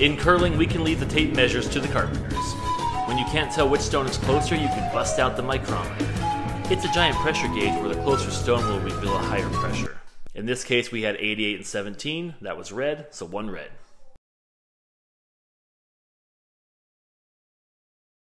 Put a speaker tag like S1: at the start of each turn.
S1: In curling, we can leave the tape measures to the carpenters. When you can't tell which stone is closer, you can bust out the micrometer. It's a giant pressure gauge where the closer stone will reveal a higher pressure. In this case, we had 88 and 17. That was red, so one red.